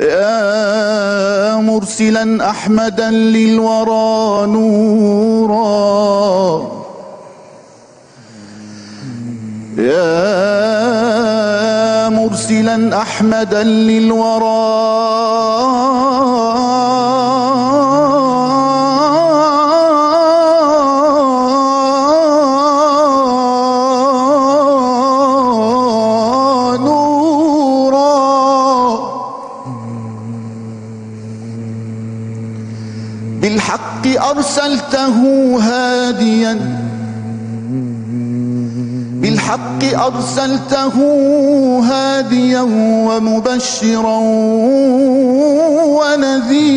يا مرسلا أحمدا للورى نورا. يا مرسلا أحمدا للورى بالحق أرسلته هاديا. بالحق أرسلته هاديا ومبشرا ونذيرا.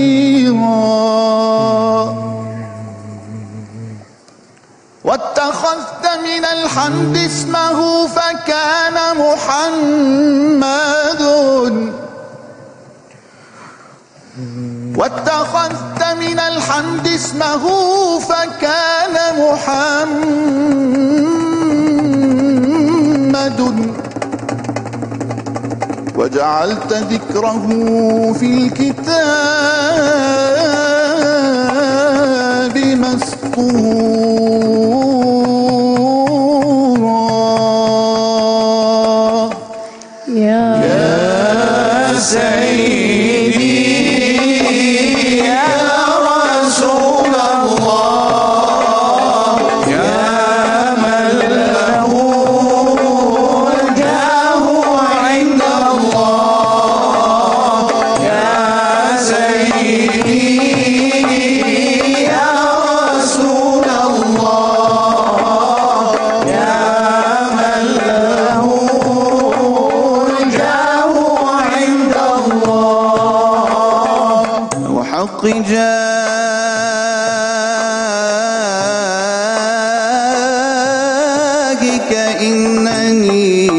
واتخذت من الحمد اسمه فكان محمد. واتخذت من الحمد اسمه فكان محمد. وجعلت ذكره في الكتاب مسطورا. يا وحق جاهك إنني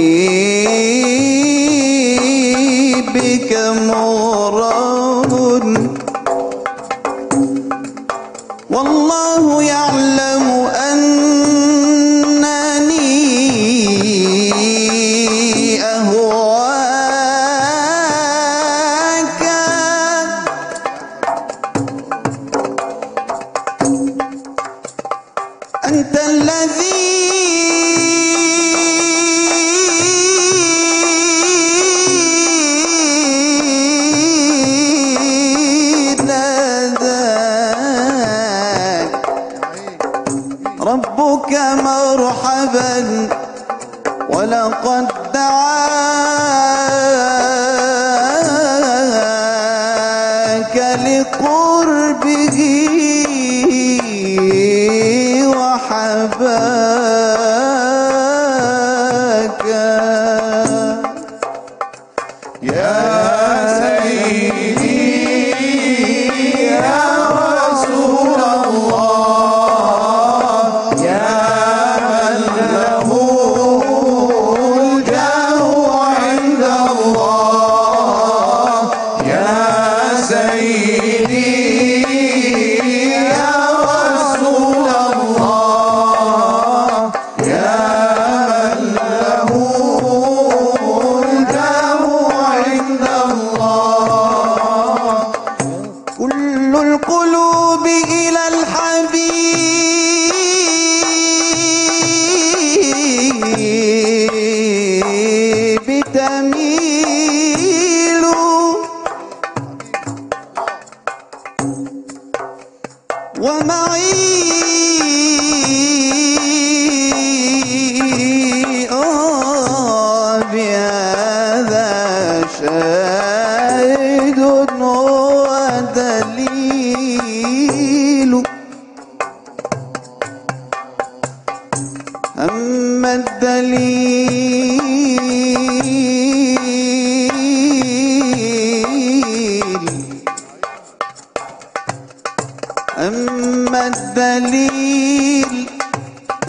أنت الذي ناداك. ربك مرحبا ولقد دعاك. كل آه بهذا شاهد ودليل أما الدليل أما الدليل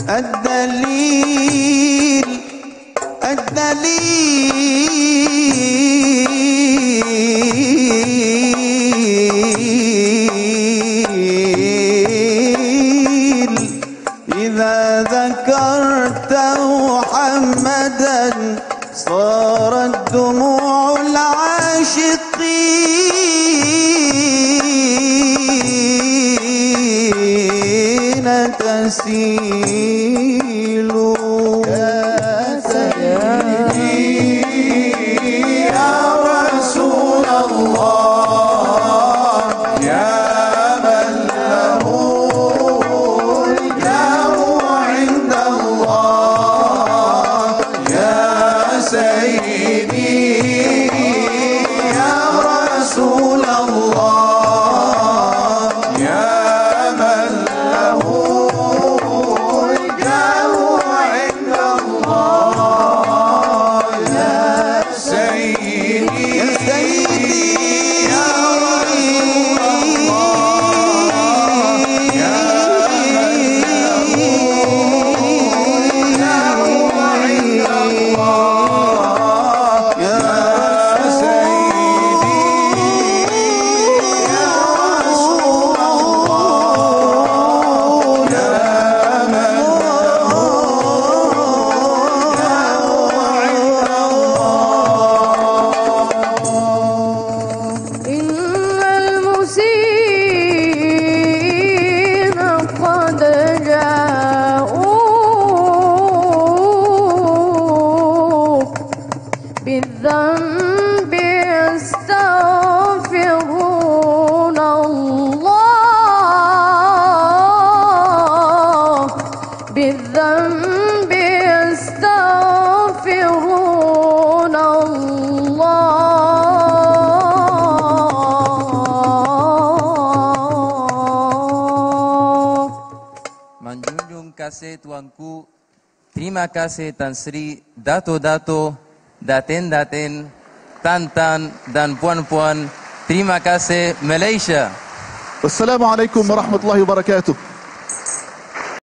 الدليل الدليل إذا ذكرت محمدا صارت دموع العاشقين تسيل. بالذنب يستغفرون الله بالذنب يستغفرون الله Menjunjung kasih tuanku, terima kasih Tan Sri, Dato-Dato, datin-datin, tantan dan puan-puan. Terima kasih Malaysia. Assalamualaikum warahmatullahi wabarakatuh.